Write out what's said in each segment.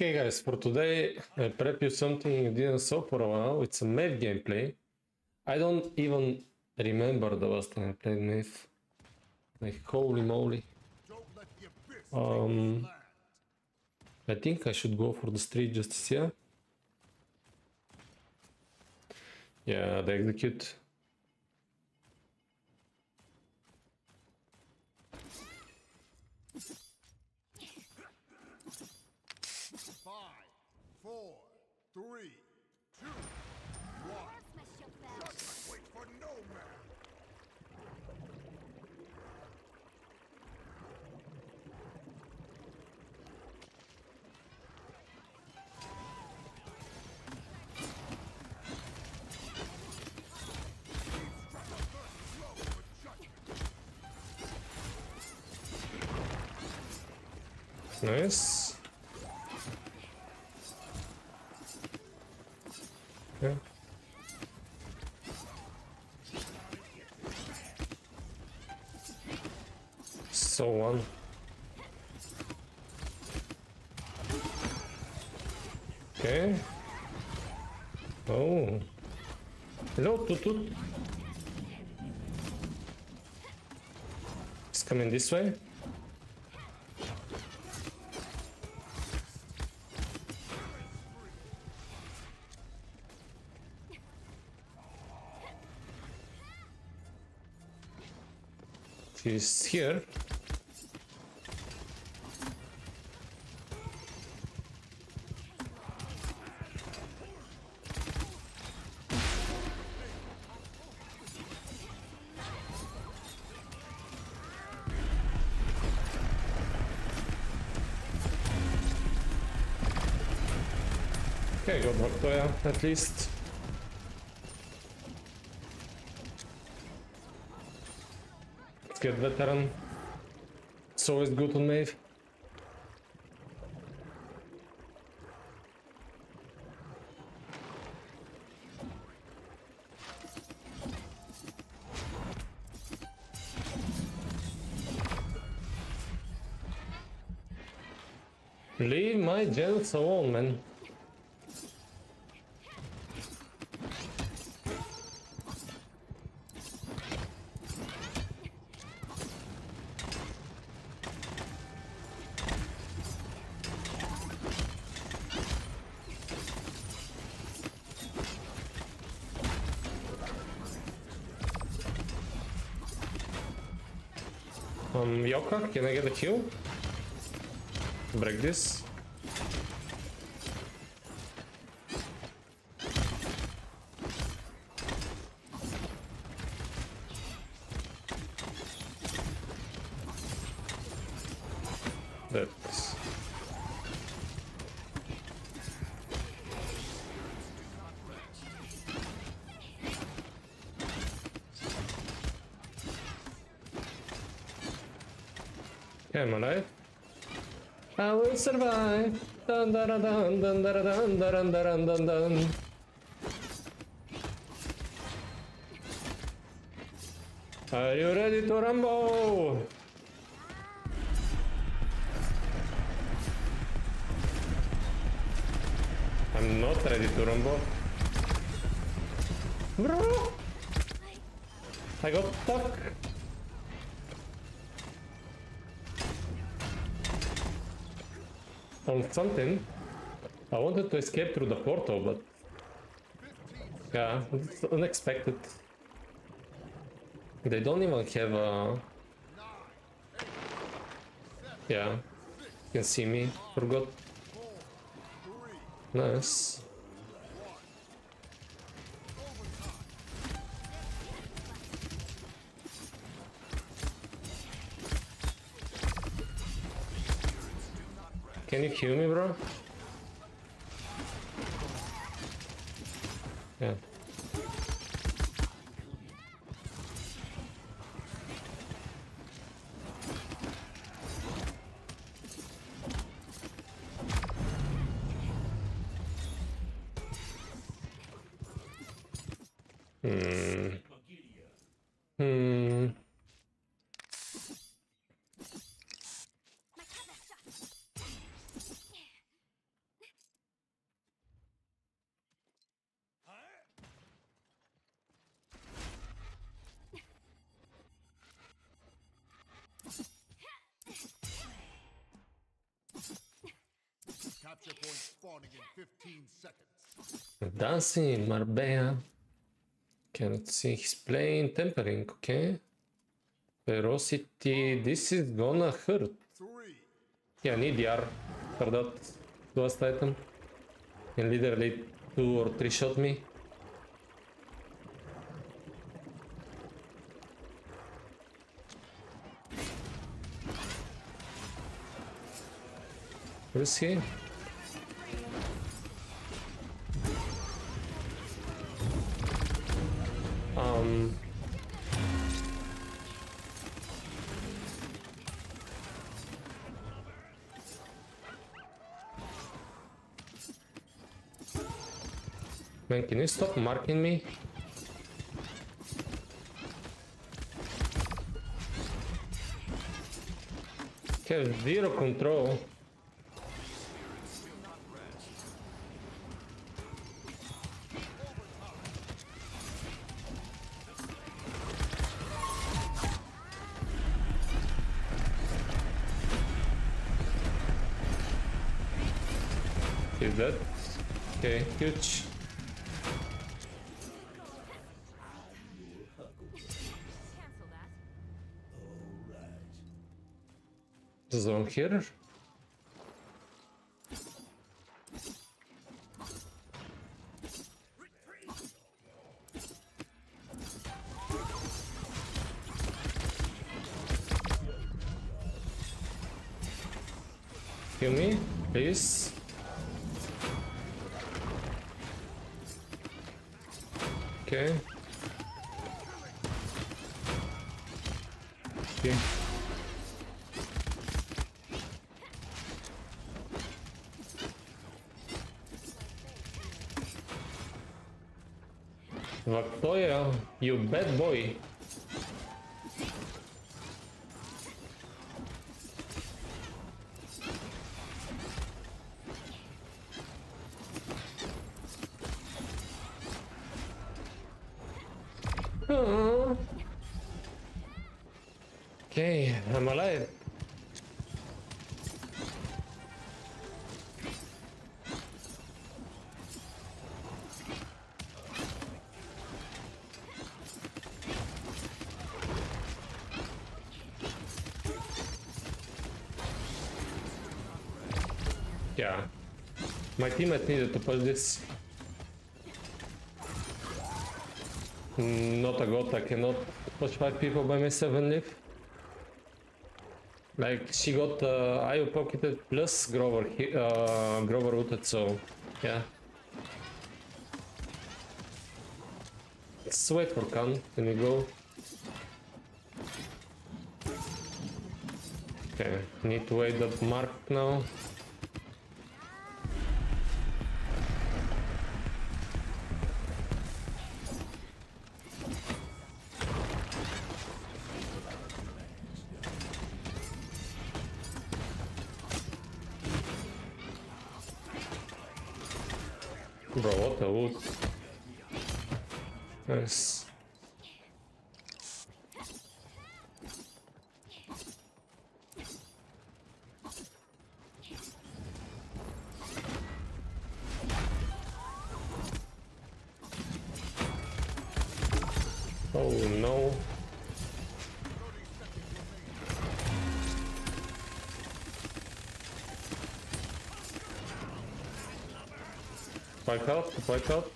Okay guys, for today I prep you something you didn't saw for a while. It's a Maeve gameplay. I don't even remember the last time I played Maeve. Like holy moly. Um, I think I should go for the street justice here. Yeah, the execute. Four, three, two, one. Judgment waits for no man. Nice. So one. Okay. Oh. Hello, Toot. It's coming this way. She's here. Okay, got Noctoya at least. Get veteran. It's always good on Maeve. Leave my gels alone, man. Um, Yoka, can I get a kill? Break this. That's... Okay, I'm alive. I will survive. Dun dun dun dun dun dun dun dun dun dun dun. Are you ready to rumble? I'm not ready to rumble. Bro! I got stuck. On something. I wanted to escape through the portal, but yeah, it's unexpected. They don't even have a. Yeah, you can see me. Forgot. Nice. Can you kill me, bro? Yeah. Hmm. Dancing in Marbella. Cannot see he's playing tempering, okay? Ferocity, this is gonna hurt. Yeah, need DR for that last item. And literally two or three shot me. Where is he? Um, man, can you stop marking me? Have zero control. Is that? Okay, huge. That. Zone here. Heal me, please. Okay. Okay. Victoria, you bad boy. Yeah. My teammate needed to push this. Not a god, I cannot push five people by myself and live. Like, she got uh, IO pocketed plus Grover, uh, Grover rooted, so yeah. Let's for Khan, can we go? Okay, need to wait that mark now. Oh no. Spike out, spike out.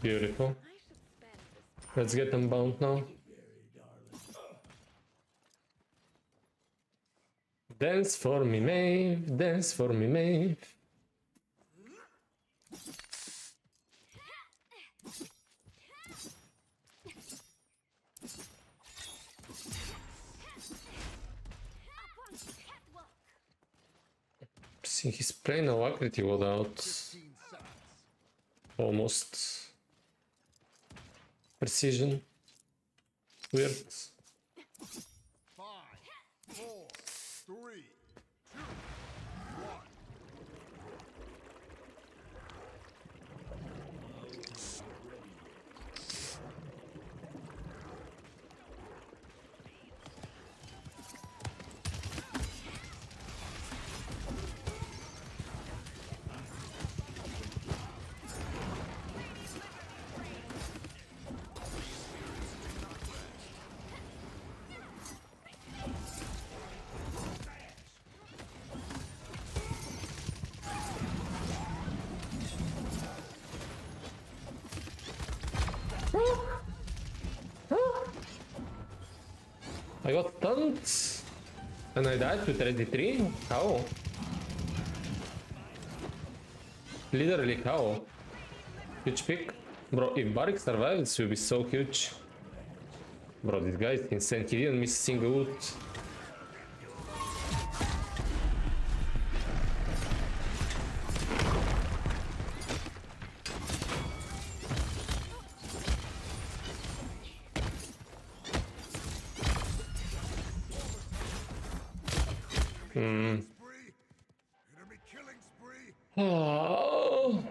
Beautiful. Let's get them bound now. Dance for me, Maeve. Dance for me, Maeve. He's playing alacrity without almost precision. Weird. Five, four, three, I got stunned and I died with ready 3? How? Literally how? Huge pick? Bro, if Barik survives, it will be so huge. Bro, this guy is insane. He didn't miss a single ult. Spree. Oh.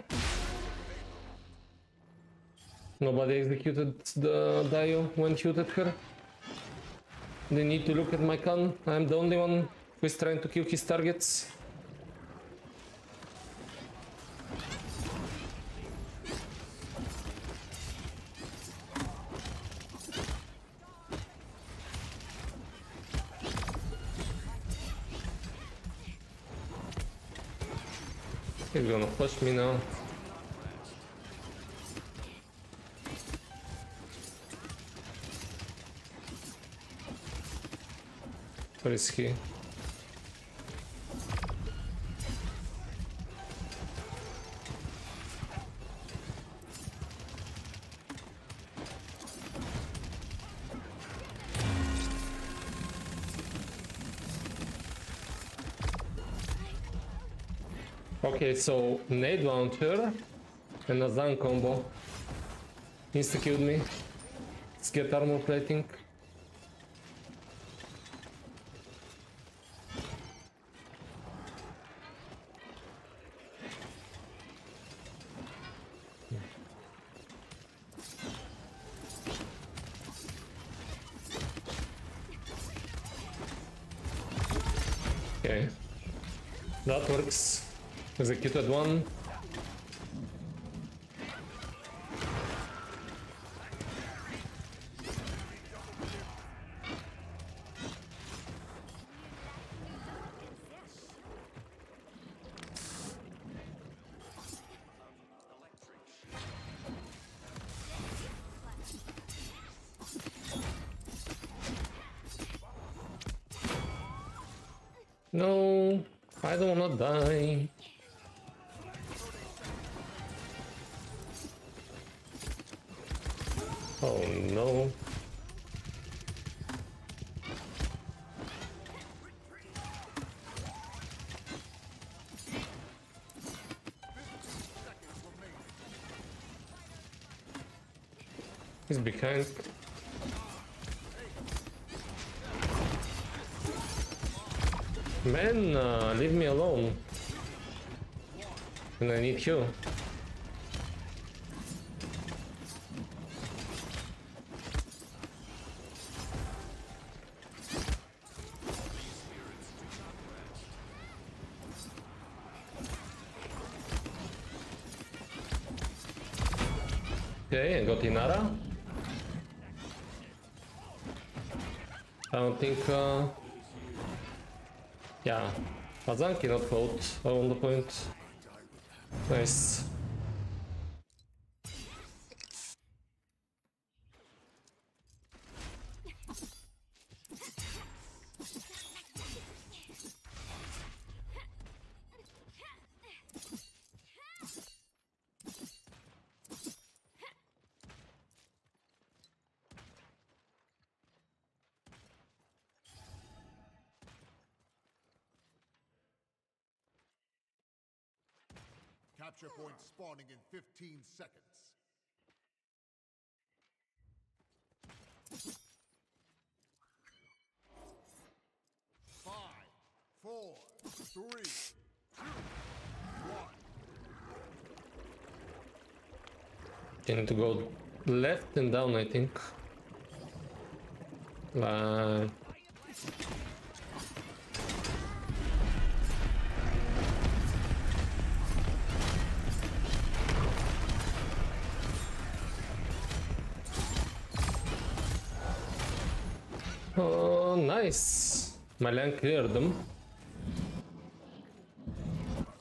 Nobody executed the Dio when he at her. They need to look at my gun. I'm the only one who is trying to kill his targets. He's gonna push me now. Risky. Okay, so nade launcher and a Zan combo insta killed me. Let's get armor plating. Okay. That works. Executed one. No, I don't wanna die. Oh no. He's behind. Man, uh, leave me alone. And I need you. Okay, I Inara. I don't think, uh... Yeah, Azan cannot hold on the point. Nice. Capture point spawning in 15 seconds. Five, four, three, two, one. You need to go left and down, I think. Like... Oh, nice. My land cleared them.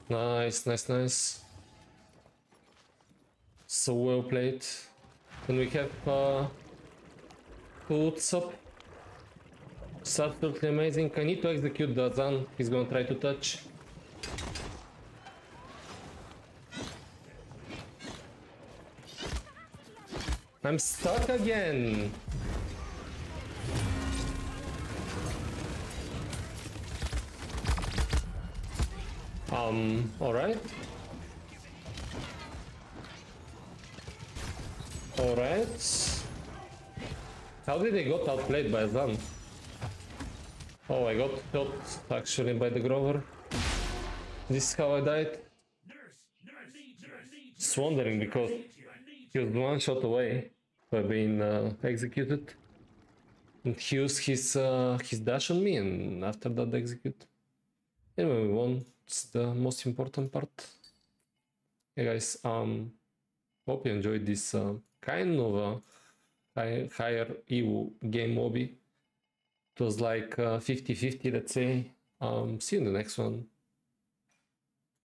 Nice, nice, nice. So well played. And we have uh, boots up. It's absolutely amazing. I need to execute the Zan. He's gonna try to touch. I'm stuck again. Um, alright. Alright. How did they got outplayed by Zan? Oh, I got shot actually by the Grover. This is how I died. Just wondering because he was one shot away by being uh, executed. And he used his uh, his dash on me and after that execute. Anyway, we won. It's the most important part. Guys, um hope you enjoyed this uh, kind of high, higher EU game lobby. It was like 50-50, let's say. Um, see you in the next one.